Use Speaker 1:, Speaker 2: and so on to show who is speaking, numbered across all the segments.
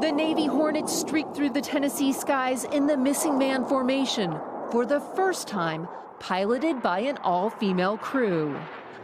Speaker 1: The Navy Hornets streaked through the Tennessee skies in the missing man formation for the first time, piloted by an all female crew.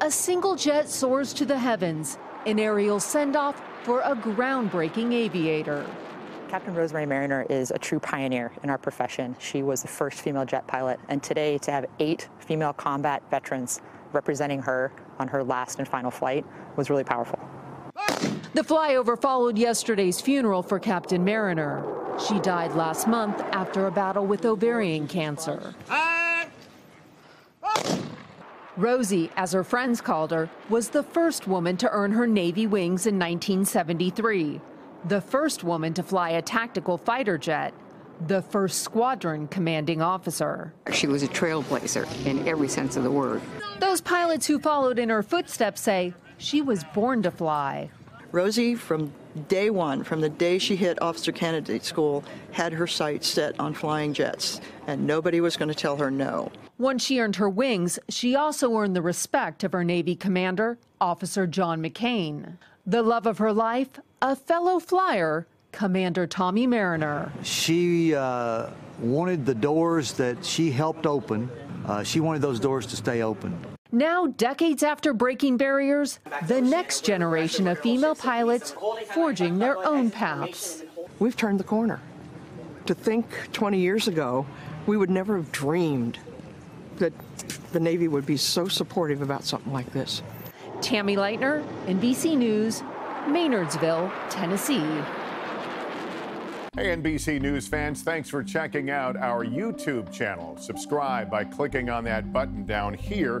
Speaker 1: A single jet soars to the heavens, an aerial send off for a groundbreaking aviator.
Speaker 2: Captain Rosemary Mariner is a true pioneer in our profession. She was the first female jet pilot, and today to have eight female combat veterans representing her on her last and final flight was really powerful.
Speaker 1: The flyover followed yesterday's funeral for Captain Mariner. She died last month after a battle with ovarian cancer. Rosie, as her friends called her, was the first woman to earn her Navy wings in 1973, the first woman to fly a tactical fighter jet, the first squadron commanding officer.
Speaker 3: She was a trailblazer in every sense of the word.
Speaker 1: Those pilots who followed in her footsteps say she was born to fly.
Speaker 4: Rosie, from day one, from the day she hit officer candidate school, had her sights set on flying jets, and nobody was going to tell her no.
Speaker 1: Once she earned her wings, she also earned the respect of her Navy commander, Officer John McCain. The love of her life, a fellow flyer, Commander Tommy Mariner.
Speaker 5: She uh, wanted the doors that she helped open, uh, she wanted those doors to stay open.
Speaker 1: Now, decades after breaking barriers, the next generation of female pilots forging their own paths.
Speaker 4: We've turned the corner. To think 20 years ago, we would never have dreamed that the Navy would be so supportive about something like this.
Speaker 1: Tammy Leitner, NBC News, Maynardsville, Tennessee.
Speaker 6: Hey, NBC News fans, thanks for checking out our YouTube channel. Subscribe by clicking on that button down here